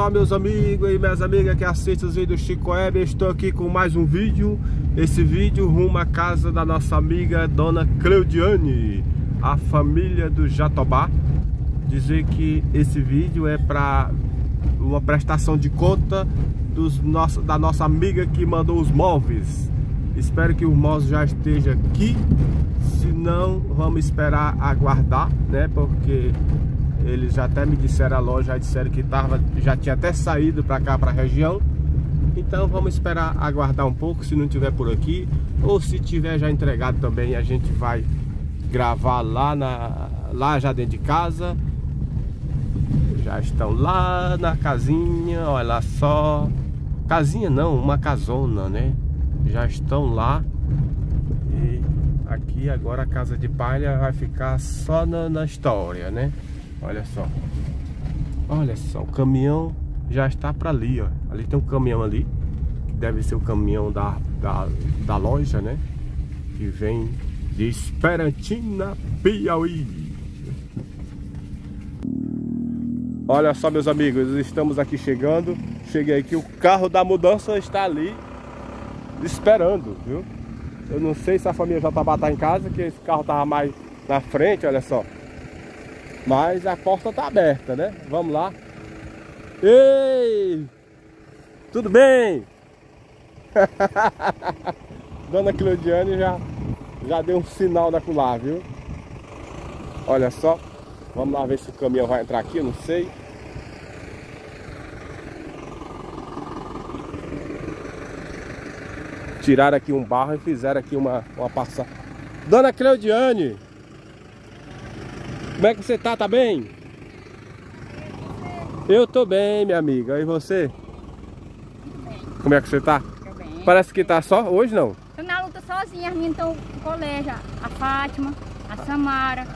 só meus amigos e minhas amigas que assistem os vídeos do Chico Web Estou aqui com mais um vídeo. Esse vídeo rumo à casa da nossa amiga Dona Cleudiane A família do Jatobá. Dizer que esse vídeo é para uma prestação de conta dos nosso, da nossa amiga que mandou os móveis. Espero que o móvel já esteja aqui. Se não, vamos esperar aguardar, né? Porque eles até me disseram a loja, já disseram que tava, já tinha até saído para cá, para a região. Então vamos esperar aguardar um pouco, se não tiver por aqui. Ou se tiver já entregado também, a gente vai gravar lá, na, lá já dentro de casa. Já estão lá na casinha, olha só. Casinha não, uma casona, né? Já estão lá. E aqui agora a casa de palha vai ficar só na, na história, né? Olha só. Olha só, o caminhão já está para ali, ó. Ali tem um caminhão ali, que deve ser o caminhão da, da, da loja, né? Que vem de Esperantina, Piauí. Olha só, meus amigos, estamos aqui chegando. Cheguei aqui, o carro da mudança está ali, esperando, viu? Eu não sei se a família já tá em casa, que esse carro tava mais na frente, olha só. Mas a porta tá aberta, né? Vamos lá. Ei! Tudo bem? Dona Claudiane já, já deu um sinal da lá, viu? Olha só. Vamos lá ver se o caminhão vai entrar aqui, eu não sei. Tiraram aqui um barro e fizeram aqui uma, uma passagem. Dona Claudiane! Como é que você tá? Tá bem? Eu tô bem, minha amiga. E você? Bem. Como é que você tá? Tô bem. Parece que tá só hoje, não? Tô na luta sozinha, as meninas estão no colégio. A Fátima, a Samara.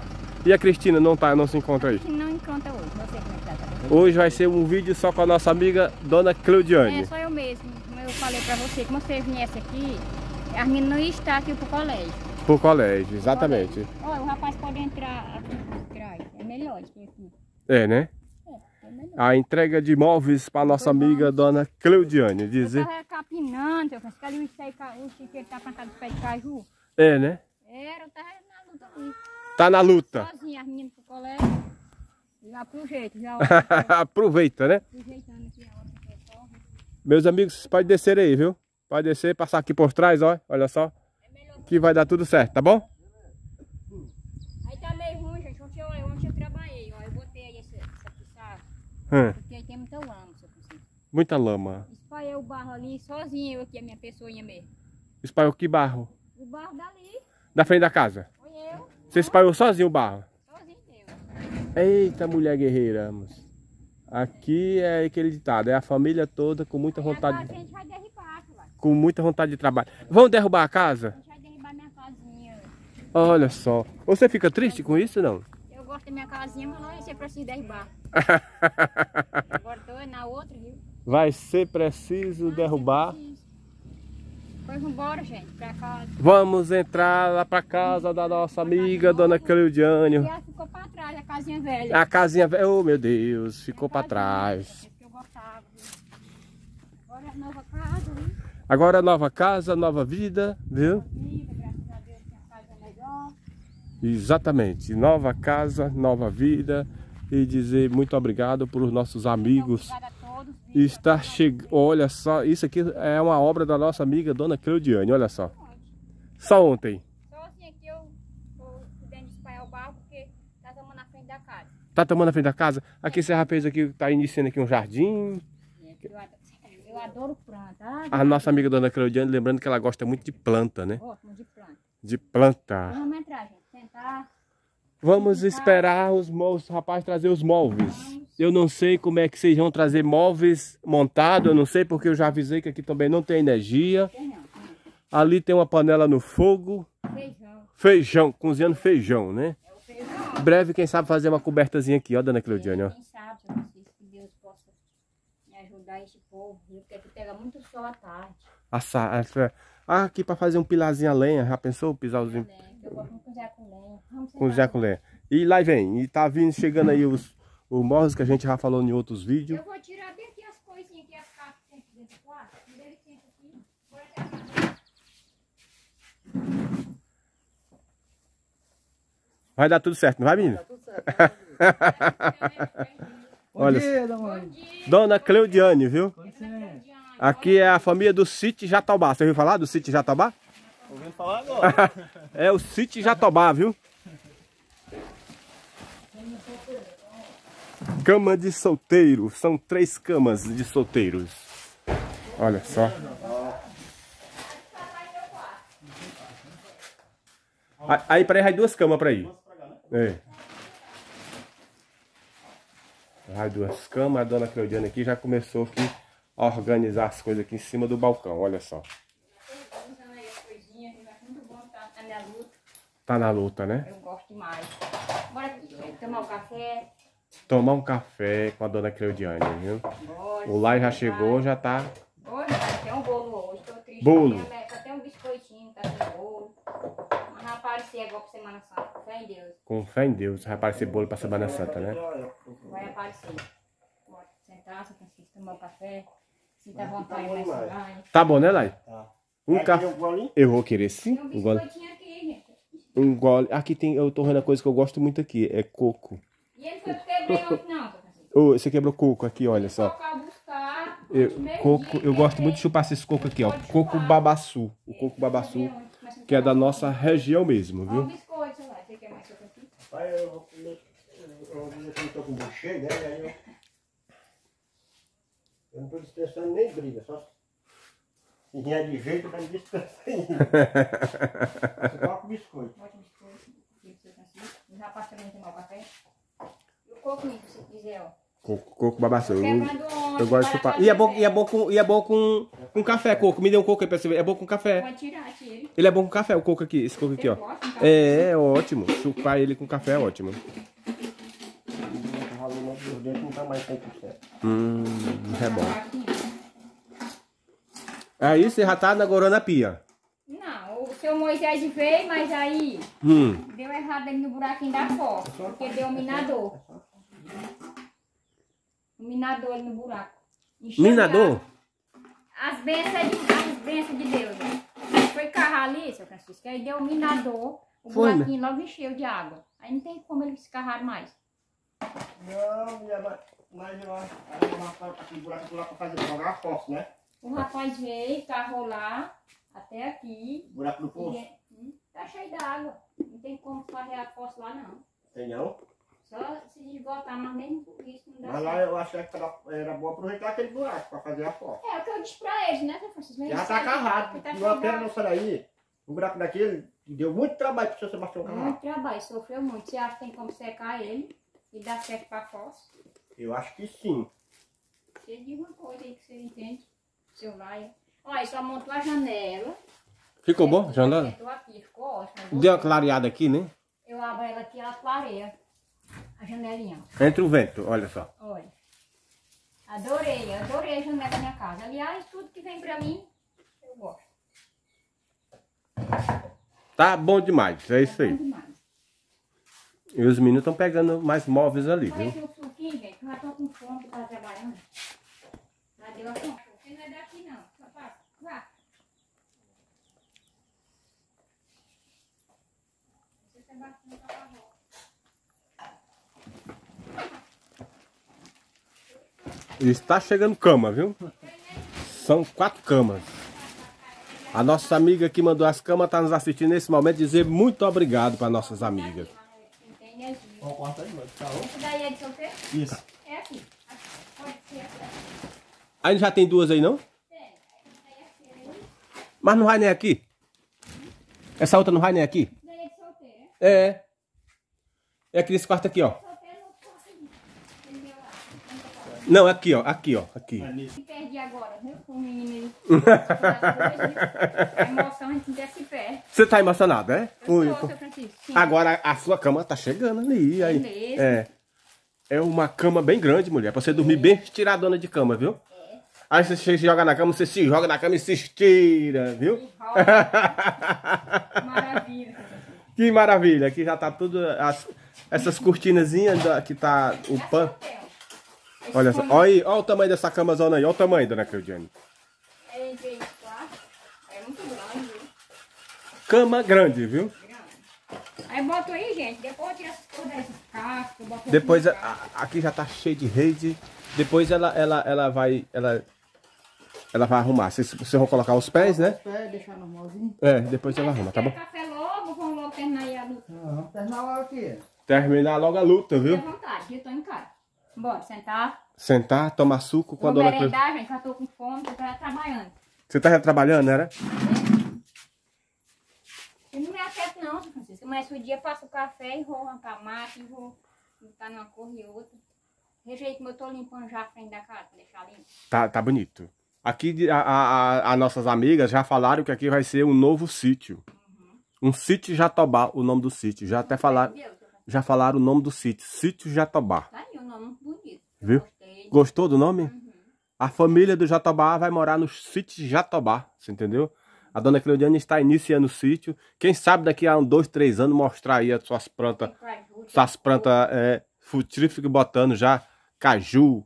E a Cristina não tá, não se encontra aí? A não encontra hoje. Não sei como é que tá. hoje vai ser um vídeo só com a nossa amiga Dona Claudiane. É, só eu mesmo. Como eu falei pra você, como você viesse aqui, as meninas não estão aqui pro colégio. Pro colégio, exatamente. Olha, o rapaz pode entrar aqui é melhor que aqui. É, né? É, é melhor. A entrega de móveis para nossa Foi amiga bom. dona Cleudiane. Dizer... Eu tava capinando, eu que ali o chiqueiro tá plantado de pé de caju. É, né? Era, eu tava na luta ali. Tá na luta. Sozinha, as meninas pro colégio. Já aproveita, já. Aproveita, né? Aproveitando aqui a hora que Meus amigos, pode descer aí, viu? Pode descer, passar aqui por trás, ó. Olha só. Que vai dar tudo certo, tá bom? Hum. Porque aí tem muita lama, se eu consigo. Muita lama. Espalhei o barro ali, sozinho eu aqui, a minha pessoinha mesmo. Espalhou que barro? O barro dali. Da frente da casa? Foi eu. Você espalhou sozinho o barro? Sozinho eu. Eita, mulher guerreira. Aqui é aquele ditado, é a família toda com muita vontade. a gente vai derrubar, lá. Com muita vontade de trabalho. Vão derrubar a casa? A gente vai derrubar minha casinha. Olha só. Você fica triste com isso não? gosto da minha casinha, mas vai ser preciso derrubar. Agora tô na outra, viu? Vai ser preciso derrubar. Preciso. Pois vambora, gente, pra casa. Vamos entrar lá pra casa da nossa amiga, dona Cleudiane. E ela ficou pra trás, a casinha velha. A casinha velha, oh meu Deus, ficou pra trás. Eu gostava, Agora é nova casa, viu? Agora é nova casa, nova vida, viu? Exatamente. Nova casa, nova vida. E dizer muito obrigado por os nossos amigos. Todos, Está chegando. Olha só, isso aqui é uma obra da nossa amiga Dona Claudiane. Olha só. Só ontem. Só assim aqui eu podendo espalhar o barro porque tá tomando na frente da casa. Tá tomando na frente da casa? Aqui você já fez aqui, tá iniciando aqui um jardim. Eu adoro planta. Ah, a nossa amiga Dona Claudiane, lembrando que ela gosta muito de planta, né? Gosto de planta. De planta. Vamos entrar, gente. Sentar. Vamos esperar os, os rapazes trazer os móveis. Eu não sei como é que vocês vão trazer móveis montados, eu não sei porque eu já avisei que aqui também não tem energia. Ali tem uma panela no fogo. Feijão. Feijão, cozinhando feijão, né? É o feijão. Breve, quem sabe fazer uma cobertazinha aqui, ó, dona Claudiane, ó. Quem sabe, se que Deus possa me ajudar esse povo, porque aqui pega muito sol à tarde. Assar, ah, aqui para fazer um pilarzinho a lenha, já pensou? Pisarzinho. Com já com lenha. E lá vem, e tá vindo, chegando aí os, os morros que a gente já falou em outros vídeos. Eu vou tirar bem aqui as coisinhas que as capas tem aqui dentro do quarto. Ele senta aqui, bora Vai dar tudo certo, não vai, menino? Vai dar tudo certo. Olha, Bom dia, dona, Bom dia. dona Cleudiane, viu? Dona Cleudiane. Aqui é a família do City Jatobá. Você ouviu falar do City Jatobá? Ouvindo falar agora. é o City Jatobá, viu? Cama de solteiro. São três camas de solteiros. Olha só. Aí, aí peraí, vai duas camas pra ir. É. Vai duas camas. A dona Claudiana aqui já começou aqui organizar as coisas aqui em cima do balcão. Olha só. Tá na luta, né? Eu gosto demais. Bora aqui, tomar um café. Tomar um café com a dona Cleudiane, viu? Bora. O Lai já chegou, já tá. Vai ter um bolo hoje, tô triste. Bolo. Só tem- Só tem um biscoitinho, tá sem bolo. Mas vai aparecer agora pra Semana Santa, fé em Deus. Com fé em Deus, vai aparecer bolo pra Semana Santa, né? Vai aparecer. Bora sentar, São Francisco, tomar um café. Sinta vontade mais vai. Tá bom, né, Lai? Tá. Um café. Eu vou querer sim. Tem um Um gole. aqui, gente. Um gole. Aqui tem. Eu tô vendo a coisa que eu gosto muito aqui. É coco. E ele foi quebrei ontem, não. Ô, você quebrou coco aqui, olha só. Eu, coco, eu gosto muito de chupar esses cocos aqui, ó. Coco babaçu. O coco babaçu, não que é da nossa região mesmo, viu? biscoito, sei lá. Você quer mais coisa aqui? Aí eu vou comer. Eu eu tô com bucheio, né? Eu. Não tô dispensando nem briga, só. Se vier de jeito, vai me dispensar ainda. Você coloca o biscoito. Bote o biscoito. aqui pra você, Francisco. O rapaz também tomar o café. E o coco, se você quiser, ó. Coco, coco babaçu. Eu, Quebrando ontem, eu gosto de para chupar. E é bom, e é bom, com, e é bom com, com café, coco. Me dê um coco aí pra você ver. É bom com café. Pode tirar, tire. Ele é bom com café, o coco aqui. Esse coco aqui, ó. Então? É, é ótimo. Chupar ele com café é ótimo. O rolamento dos dentes não tá mais 100%. Hum, é bom. Aí você já tá agorando a pia. Não, o seu Moisés veio, mas aí Hum. deu errado ali no buraquinho da foto. Porque deu o minador. O minador ali no buraco. Encheu Minador? As bênçãos de, as bênçãos de Deus, né? Foi carrar ali, seu Francisco, aí deu o minador, o Foi, né? buraquinho logo encheu de água. Aí não tem como eles carrar mais. Não, minha mãe. Mas eu acho que ela vai aquele buraco lá pra fazer jogar a fossa, né? O rapaz veio, carrou lá, até aqui, Buraco do poço. é- hum, tá cheio d'água. Não tem como fazer a fossa lá, não. Tem não? Só se esgotar, mas mesmo por isso não dá Mas lá certo. eu achei que era, era bom aproveitar aquele buraco pra fazer a fossa. É o que eu disse pra eles, né, Francisco? Já tá sabem carrado. Tá Uma cheio pena não sair aí. Um buraco daquele deu muito trabalho pro seu Sebastião Carrado. Muito trabalho, sofreu muito. Você acha que tem como secar ele e dar certo pra fossa? Eu acho que sim. Você diz uma coisa aí que você entende, seu Laia. Olha, só montou a janela. Ficou bom, janela? Sentou aqui, ficou ótimo. Deu uma clareada aqui, né? Eu abro ela aqui, ela clareia a janelinha. Entre o vento, olha só. Olha. Adorei, adorei a janela da minha casa. Aliás, tudo que vem pra mim, eu gosto. Tá bom demais, é isso É aí. bom demais. E os meninos estão pegando mais móveis ali, Olha viu? aqui o suquinho, gente, fome, tá trabalhando. Já deu a fome. Você não é daqui não. Vá. Você tá batendo pra avó. Está chegando cama, viu? São quatro camas. A nossa amiga que mandou as camas está nos assistindo nesse momento. Dizer muito obrigado para nossas amigas. Não tem energia. Vamos cortar de novo, tá bom? Esse daí é de solteiro? Isso. É aqui. Aqui. Pode ser aqui. Aí já tem duas aí, não? Tem. Esse daí é aqui. né? Mas não vai nem aqui? Essa outra não vai nem aqui? Esse daí é né? É. É aqui nesse quarto aqui, ó. Não? Não, aqui, ó. Aqui, ó. Aqui. Perdi agora, viu? O menino. A emoção a gente se perde. Você tá emocionado, é? Sim. Agora a sua cama tá chegando ali. Aí. É. É uma cama bem grande, mulher. Pra você dormir bem estiradona de cama, viu? Aí você se joga na cama, você se joga na cama e se estira, viu? Maravilha. Que maravilha. Aqui já tá tudo. As, essas cortinazinhas da- que tá o pan. Esse Olha só. Olha aí, olha o tamanho dessa cama zona aí. Olha o tamanho, dona Claudiane. É. É muito grande, cama grande, viu? Aí boto aí, gente. Depois eu tiro essas cascas. Depois aqui já tá cheio de rede. Depois ela, ela, ela vai. Ela, ela vai arrumar. Vocês, vocês vão colocar os pés, né? Pé, deixar normalzinho. É, depois ela arruma, tá bom? Quer café logo, vamos logo terminar aí a luta. Ah, vamos terminar logo aqui. Terminar logo a luta, Fique à viu? vontade, eu tô em casa. Bora, sentar. Sentar, tomar suco com a Vou dona Cleo. merendar, gente, eu tô com fome, eu tô trabalhando. Você tá já trabalhando, né? E não me afeta não, seu Francisco. Começa o dia, passo o café e vou arrancar mate, e vou botar numa cor e outra. Rejeito como eu tô limpando já a frente da casa, pra deixar limpo. Tá, tá bonito. Aqui a, a, a- as nossas amigas já falaram que aqui vai ser um novo sítio. Um sítio Jatobá, o nome do sítio. Já até falaram, já falaram o nome do sítio. Sítio Jatobá. Tá aí, um nome bonito. Viu? Gostei. Gostou do nome? A família do Jatobá vai morar no sítio Jatobá, você entendeu? A dona Cleudiane está iniciando o sítio. Quem sabe daqui a um, dois, três anos mostrar aí as suas plantas, suas plantas é, botando já caju,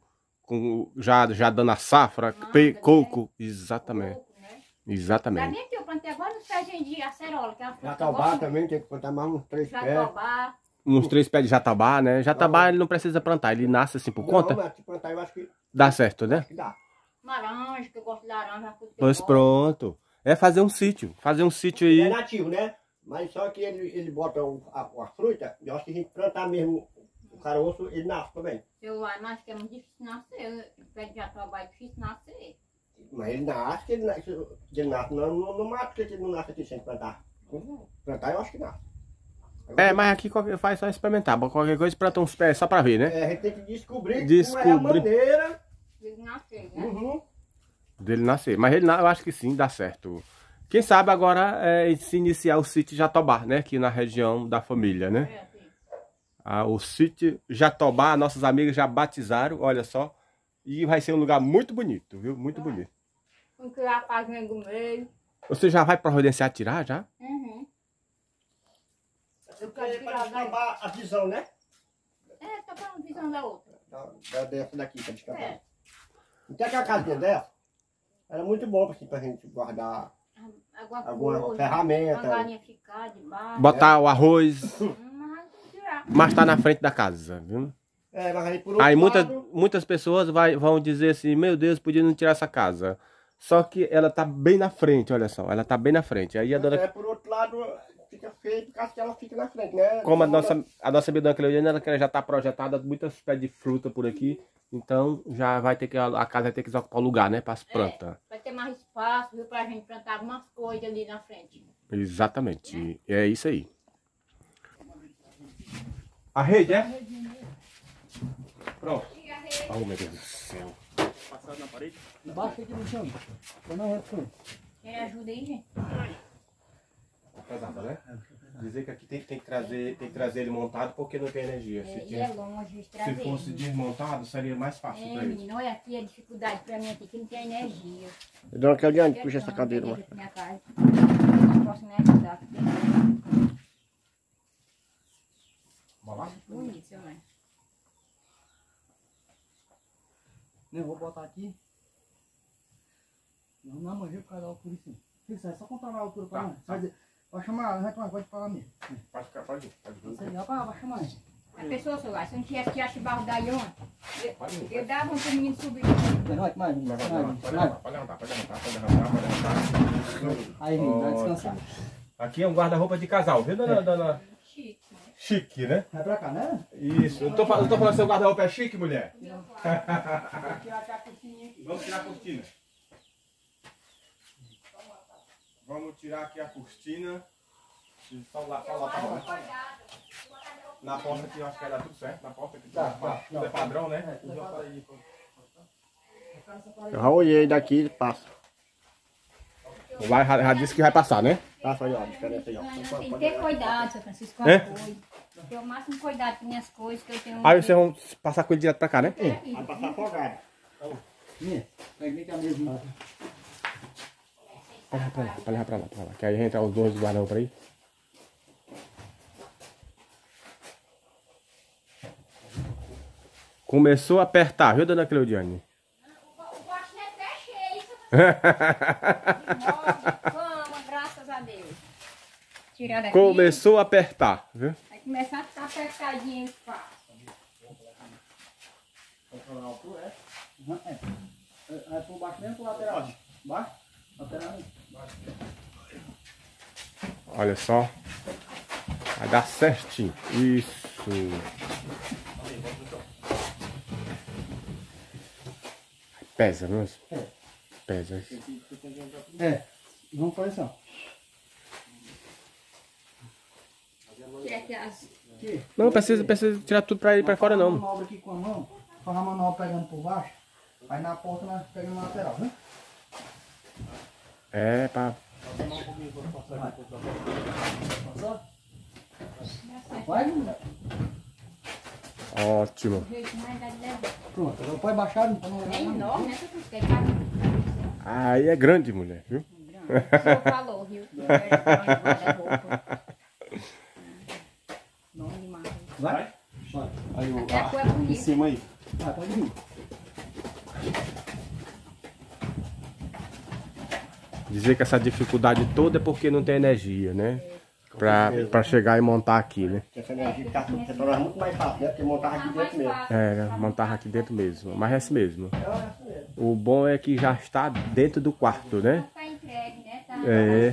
com, já, já dando a safra, Manga, pe- né? coco. Exatamente, coco, né? Exatamente. que eu plantei agora uns pezinhos de acerola, que é uma fruta Jatobá boa. também tem que plantar mais uns três pés. Jatobá. Uns três pés de jatobá, né? Jatobá ele não precisa plantar, ele nasce assim por conta. Não, mas se plantar eu acho que, Dá certo, né? que dá. Laranja, que eu gosto de laranja. Pois gosto. pronto. É fazer um sítio. Fazer um sítio Ele é aí. nativo, né? Mas só que ele, ele bota o- a, a fruta, eu acho que a gente plantar mesmo o caroço, ele nasce também. Eu acho que é muito difícil nascer. O pé de jatobá é difícil nascer. Mas ele nasce, que ele nasce, ele nasce não, não, não mata que ele não nasce aqui sem plantar. Plantar eu acho que nasce. É, mas aqui qualquer- faz só experimentar. Qualquer coisa planta uns pés só pra ver, né? É, a gente tem que descobrir, como é a Descobrir. maneira. Difícil nascer, né? Uhum. Dele nascer. Mas ele, eu acho que sim, dá certo. Quem sabe agora é se iniciar o sítio Jatobá, né? Aqui na região da família, né? É. Ah, o sítio Jatobá, nossas amigas já batizaram, olha só. E vai ser um lugar muito bonito, viu? Muito bonito. Vamos criar a casinha do meio. Você já vai providenciar tirar já? Uhum. Eu É, quero para tirar a visão, né? É, tô falando visão da outra. Da, da, dessa daqui, para descambar. É. Então aquela casinha dessa, era muito bom assim, pra gente guardar Alguma, alguma coisa. ferramenta. Uma galinha ficar debaixo. Botar o arroz, Hum, Mas tá na frente da casa, viu? É, mas aí por outro Aí muitas, lado, muitas pessoas vai, vão dizer assim, meu Deus, podia não tirar essa casa. Só que ela tá bem na frente, olha só, ela tá bem na frente. Aí a dona, é, por outro lado, fica feio por causa que ela fica na frente, né? como a nossa, a nossa Cleodiana, ela já tá projetada, muitos pés de fruta por aqui. Então já vai ter que, a casa vai ter que ocupar o lugar, né, para as plantas. Vai ter mais espaço, viu, pra gente plantar algumas coisas ali na frente. Exatamente, é isso aí. A rede, é? Pronto. A rede? Oh, meu Deus do céu. Passado na parede. Baixa aqui no chão. Eu não. Quer ajuda aí, gente? Pesado, né? Dizer que aqui tem, tem que trazer, tem que trazer ele montado porque não tem energia. Se, É, e tinha- é longe de se fosse desmontado, seria mais fácil É, pra eles. menino, olha aqui a dificuldade pra mim aqui, que não tem energia. Dona Claudiane, Quer puxa que essa eu cadeira, não mano. minha casa. Eu não posso me ajudar. porque É eu vou botar aqui. Não, não, viu por causa da altura sim. É só controlar a altura pra Tá, mim. Pode, pode chamar, reclama, pode falar mesmo. Pode ficar, pode ir. Pode Você vai, vai chamar. A pessoa, seu se não tivesse tirado esse barro daí ontem, eu dava um pro menino subir. Mais, Pode mais, levantar, pode levantar, pode levantar, pode levantar, pode levantar, pode levantar. Aí, menino, vai descansar. Aqui é um guarda-roupa de casal, viu, dona, dona? Chique, né? Chique, né? Vai pra cá, né? Isso. Eu não tô, fal- eu tô falando que seu guarda-roupa é chique, mulher? Vou tirar a cortininha aqui. Vamos tirar a cortina. Vamos tirar aqui a cortina. Só lá, só lá, tá bom, né? Na porta aqui eu acho que vai dar tudo certo. Na porta aqui Tá, tudo, tá, tudo é padrão, né? é padrão. Eu já olhei daqui e passa. Vai, já, já disse que vai passar, né? Passa aí, ó, a diferença aí, ó. Tem que ter cuidado, seu Francisco, com É? Ter o máximo cuidado com minhas coisas, que eu tenho... Aí vocês vão passar com ele direto pra cá, né? Vai passar afogado. Minha, pega a mesinha. Pode levar pra lá, pode levar pra lá, pra lá. Que aí entra os dois do guarda-roupa aí. Começou a apertar, viu, dona Cleudiane? O cama, graças a Deus. tirar daqui. Começou a apertar, viu? Vai começar a ficar apertadinho esse passo. Controlar a altura, é? Uhum, é. É, é por baixo mesmo por lateral? Baixo? Lateral? Baixo. Olha só. Vai dar certinho. Isso. Pesa mesmo? É. Pesa. É. Vamos fazer assim, ó. Tira aqui as... Aqui. Não precisa, precisa tirar tudo pra ir pra fora Faz a não. manobra aqui com a mão. Faz a manobra pegando por baixo. Aí na porta nós pegamos na lateral, né? É. Passou? Vai. Ótimo. Pronto, agora pode baixar não É enorme, né? Aí é grande, mulher, viu? O senhor falou, viu? É guarda-roupa. Bom demais. Vai? Vai. Aí o. Até a cor é Em cima aí. Vai, pode vir. Dizer que essa dificuldade toda é porque não tem energia, né? Pra, pra chegar e montar aqui, né? Essa energia você torna muito mais fácil, né? Porque montar aqui dentro mesmo. É, né? montar aqui dentro mesmo. Mas é assim mesmo. O bom é que já está dentro do quarto, né? Tá entregue, né? Tá É.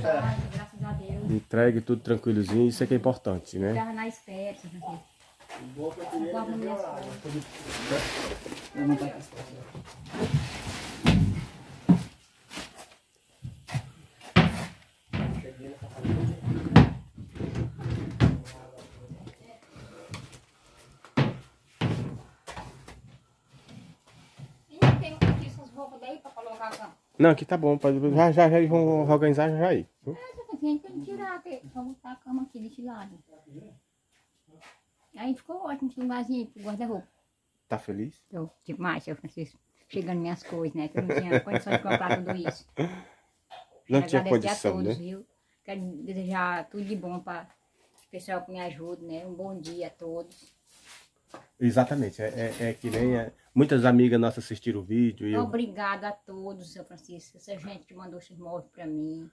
graças a Deus. Entregue tudo tranquilozinho, isso é que é importante, né? Tava na espera, São Francisco. Guarda minhas coisas. Eu não tá aqui. E não tem aqui essas roupas daí pra colocar cá. Não, aqui tá bom. Já já, já vão organizar já, já aí. viu? É, Francisco, tem que tirar, só botar a cama aqui desse lado. Aí ficou ótimo esse lugarzinho pro guarda-roupa. Tá feliz? Tô demais, seu Francisco. Chegando minhas coisas, né? Que eu não tinha condição de comprar tudo isso. Não Quero tinha agradecer condição, a todos, né? viu? Quero desejar tudo de bom para o pessoal que me ajuda, né? Um bom dia a todos. Exatamente. É, é, é que nem. é, muitas amigas nossas assistiram o vídeo e eu, Obrigada a todos, seu Francisco. Essa gente que mandou esses móveis para mim.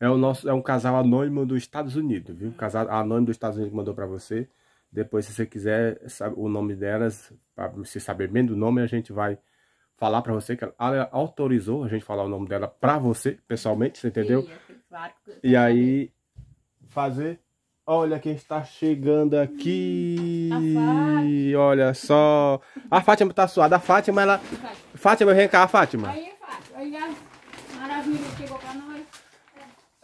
é, o nosso, é um casal anônimo dos Estados Unidos, viu? Casal anônimo dos Estados Unidos que mandou pra você. Depois, se você quiser saber o nome delas, pra você saber bem do nome, a gente vai falar pra você que ela autorizou a gente falar o nome dela pra você, pessoalmente, você entendeu? E, eu- claro E aí, fazer. Olha quem está chegando aqui. A Olha só. A Fátima tá suada. A Fátima, ela. saber. Fátima, vem cá, Fátima. Aí, Fábio, aí a maravilha chegou para nós.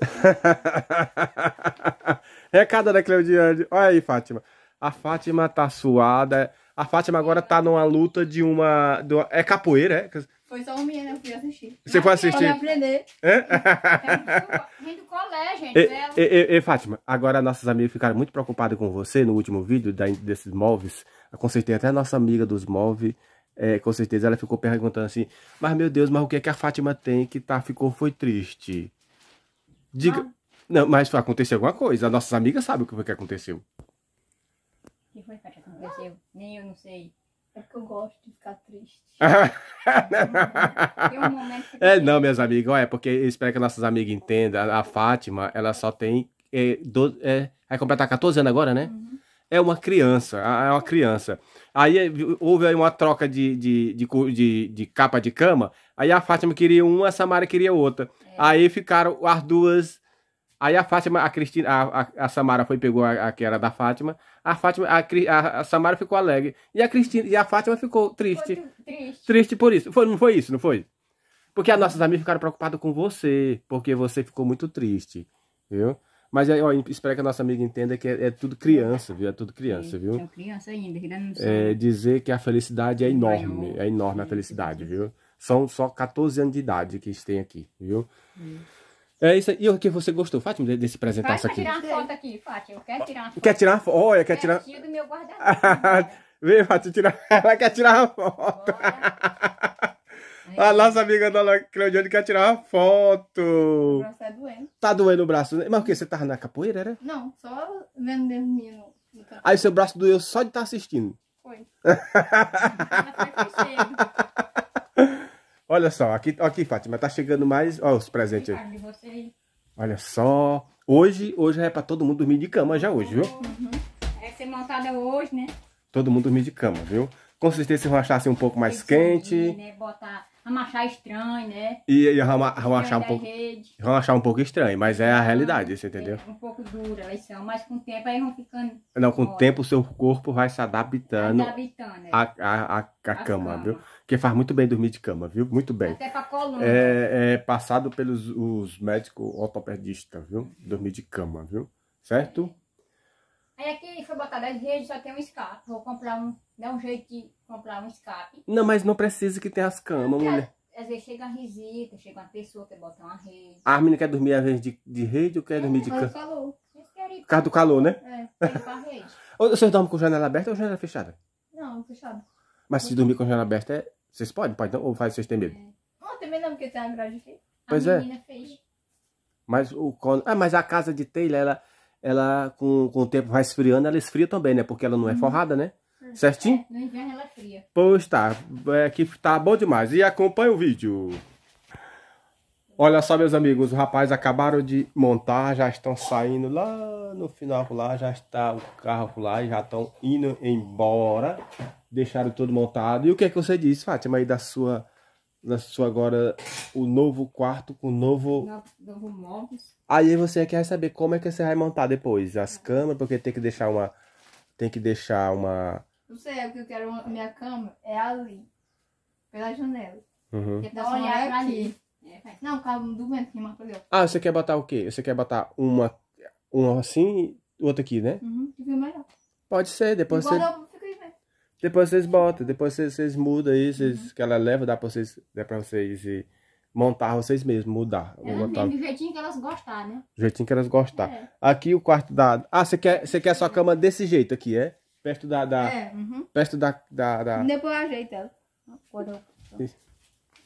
Recado da Cleudiane. Olha aí, Fátima. A Fátima tá suada. A Fátima agora tá numa luta de uma. de uma- é capoeira, é? Foi só um menino que eu fui assistir. Você foi assistir? Pra aprender. Vem do colégio, gente. E, e, e- Fátima, agora nossas amigas ficaram muito preocupadas com você no último vídeo da- desses móveis. Com certeza, até a nossa amiga dos móveis, é, com certeza ela ficou perguntando assim: Mas meu Deus, mas o que, é que a Fátima tem que tá, ficou, foi triste? Diga. Não, mas aconteceu alguma coisa. As nossas amigas sabem o que foi que aconteceu. O que foi que aconteceu? Nem eu não sei. É porque eu gosto de ficar triste. Tem um momento que É, não, minhas amigas, olha, porque eu espero que nossas amigas entendam. A, a Fátima, ela só tem. É, do, é, vai completar 14 anos agora, né? É uma criança, é uma criança. Aí é, houve aí uma troca de, de, de, de, de capa de cama. Aí a Fátima queria uma, a Samara queria outra. Aí ficaram as duas. Aí a Fátima, a Cristina, a, a, a Samara foi pegou a, a que era da Fátima. A Fátima, a, Samara ficou alegre. E a Cristina, e a Fátima ficou triste. Triste. Triste por isso. Foi, não foi isso, não foi? Porque as nossas amigas ficaram preocupadas com você, porque você ficou muito triste, viu? Mas aí, ó, espero que a nossa amiga entenda que é, é tudo criança, viu? É tudo criança, viu? São criança ainda, ainda não É, dizer que a felicidade é enorme, é enorme a felicidade, viu? São só 14 anos de idade que eles têm aqui, viu? É isso aí. E o que você gostou, Fátima, de- desse Vai presentaço pra aqui? tirar uma foto aqui, Fátima. Eu quero tirar uma foto. Quer tirar uma foto? Olha, quer tirar... Pertinho do meu guarda-roupa. Vem, Fátima, tirar... ela quer tirar uma foto. A nossa amiga Dona Claudiane quer tirar uma O foto. braço tá doendo. Tá doendo o braço, né? Mas o que? Você tava na capoeira, era? Não, só vendo no canto. Aí seu braço doeu só de estar assistindo. Foi. Ela foi foi cedo. Olha só, aqui, aqui, Fátima, tá chegando mais. Ó, os presentes aí. Olha só. Hoje, hoje é pra todo mundo dormir de cama já hoje, viu? É ser montada hoje, né? Todo mundo dormir de cama, viu? Com certeza se vão achar assim um pouco mais Tem quente subir, Né? Botar, amachar estranho, né? e, e vão, vão achar um pouco, rede. vão achar um pouco estranho, mas é a realidade, você entendeu? É um pouco dura elas são, mas com o tempo aí vão ficando Não, com o tempo o seu corpo vai se adaptando adaptando. né? à, à, à, à cama, cama. viu? Porque faz muito bem dormir de cama, viu? Muito bem. Até pra coluna. É, é passado pelos os médicos ortopedistas, viu? Dormir de cama, viu? Certo? Aí aqui foi botar 10 redes, só tem um escape. Vou comprar um, dar um jeito de comprar um escape. Não, mas não precisa que tenha as camas, mulher. Às vezes chega uma visita, chega uma pessoa que quer botar uma rede. A menina quer dormir às vezes de, de rede ou quer dormir de cama? querem ir Por causa do calor, né? É. pra rede? Vocês dormem com janela aberta ou janela fechada? Não, fechado. Mas se dormir com janela aberta, é... vocês podem? Pode não? Ou faz vocês têm medo? Não, também não, porque tem a grade aqui. Pois a é. menina fez. Mas o ah, mas a casa de telha, ela, ela com, com o tempo vai esfriando, ela esfria também, né? Porque ela não é forrada, né? Certinho? No inverno ela é fria. Pois tá, é que tá bom demais. E acompanha o vídeo. Olha só, meus amigos, os rapazes acabaram de montar, já estão saindo lá no final lá, já está o carro lá e já estão indo embora. Deixaram tudo montado. E o que é que você disse, Fátima, aí da sua, sua agora, o novo quarto com o novo... Novo, novo móveis. Aí você quer saber como é que você vai montar depois as camas, porque tem que deixar uma... Tem que deixar uma... Não sei, é o que eu quero. A minha cama é ali. Pela janela. Uhum. Porque Dá tá uma olhar aqui. ali. É. Não, calma, doendo aqui, mas fazer. Ah, você quer botar o quê? Você quer botar uma, uma assim e outra aqui, né? Uhum, que melhor. Pode ser, depois, você, Igual velho. Depois vocês botam, depois vocês, vocês mudam aí, vocês, que ela leva, dá pra vocês, dá pra vocês montar vocês mesmos, mudar. Ela montar vem do jeitinho que elas gostarem, né? do jeitinho que elas gostar. É. Aqui o quarto da. Ah, você quer, você quer a sua cama desse jeito aqui, é? Perto da. da É, uhum. Perto da. da, da- Depois eu ajeito ela. Quando eu...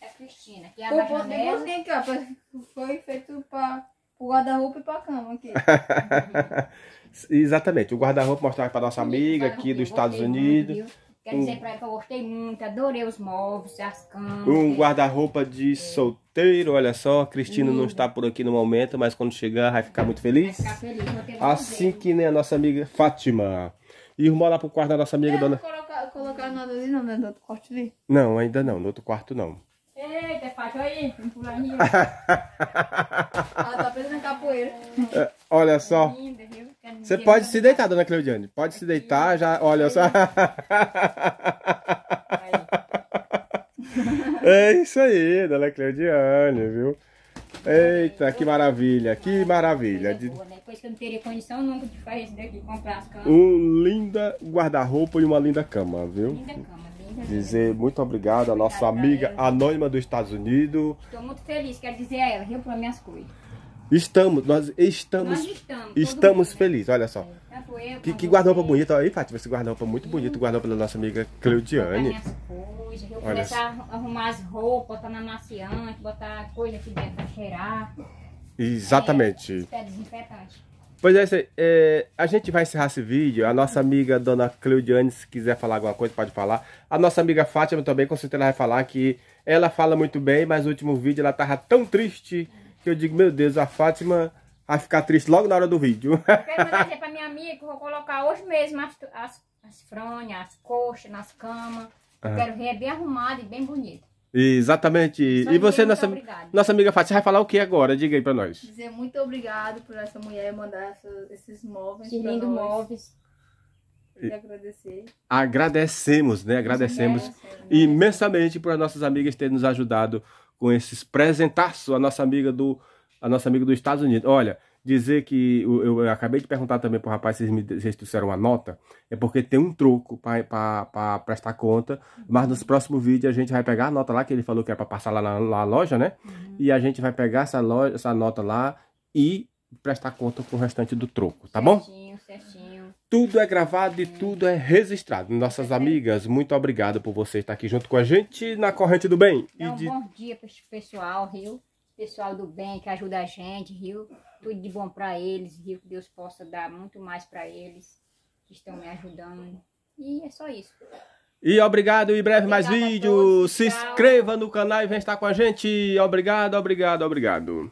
É Cristina, que é Pô, a janela. depois tem cá, pra- foi feito pra o guarda-roupa e pra cama aqui. Exatamente, o guarda-roupa mostrar para nossa amiga aqui dos Estados Unidos. Quero dizer pra ela que eu gostei muito, adorei os móveis, as camas. Um guarda-roupa de solteiro, olha só. A Cristina não está por aqui no momento, mas quando chegar vai ficar muito Vai feliz. ficar feliz, vou ter Assim que nem a nossa amiga Fátima. E irmão lá pro quarto da nossa amiga Eu dona. colocar, colocar nada ali, não, dentro do outro corte ali. Não, ainda não, no outro quarto não. Eita, Fátima, aí, vem pular aí. Ela tá presa na capoeira. Olha só. Linda, viu? Você pode se deitar, dona Cleudiane. Pode se deitar, já. Olha só. É isso aí, dona Cleudiane, viu? Eita, que maravilha, que maravilha. Coisa boa, né? Depois que eu não teria condição nunca de fazer isso daqui, comprar as camas. Um linda guarda-roupa e uma linda cama, viu? Linda cama, linda. Dizer muito obrigado à nossa amiga anônima dos Estados Unidos. Estou muito feliz, quero dizer a ela, viu, por minhas coisas. Estamos, nós estamos, Nós estamos. estamos mundo, né? felizes, olha só. Eu Que, que guarda-roupa bonita aí, Fátima, esse guarda-roupa muito bonito, guarda-roupa da nossa amiga Cleudiane. coisas, eu Olha começar a arrumar as roupas, botar na maciante, botar coisa aqui dentro pra cheirar. Exatamente. É desinfetante. Pois é, é, a gente vai encerrar esse vídeo. A nossa amiga Dona Cleudiane, se quiser falar alguma coisa, pode falar. A nossa amiga Fátima também, com certeza ela vai falar que ela fala muito bem, mas no último vídeo ela tava tão triste que eu digo, meu Deus, a Fátima vai ficar triste logo na hora do vídeo. Quero mandar dizer pra minha amiga que eu vou colocar hoje mesmo as, as, as fronhas, as coxas nas camas. Eu Aham. quero ver bem arrumado e bem bonito. Exatamente. Só E você, nossa, nossa amiga Fátima, você vai falar o que agora? Diga aí pra nós. Dizer muito obrigado por essa mulher mandar essa- esses móveis pra lindos nós. móveis. E agradecer. Agradecemos, né? Agradecemos Agradecemos. imensamente por as nossas amigas terem nos ajudado com esses presentaços. A nossa amiga do, a nossa amiga dos Estados Unidos. Olha, dizer que eu, eu acabei de perguntar também pro rapaz se eles trouxeram uma nota, é porque tem um troco para prestar conta, mas nos próximos vídeos a gente vai pegar a nota lá que ele falou que era para passar lá na, na loja, né? E a gente vai pegar essa loja, essa nota lá e prestar conta com o restante do troco, tá bom? Certinho, certinho. Tudo é gravado e tudo é registrado. Nossas amigas, muito obrigado por você estar aqui junto com a gente na corrente do bem. E Dá um de- bom dia para esse pessoal, viu? Pessoal do bem que ajuda a gente, viu? Tudo de bom para eles, viu? Que Deus possa dar muito mais para eles que estão me ajudando. E é só isso. E obrigado, em breve mais a vídeos. todos, Se inscreva no canal e vem estar com a gente. Obrigado, obrigado, obrigado.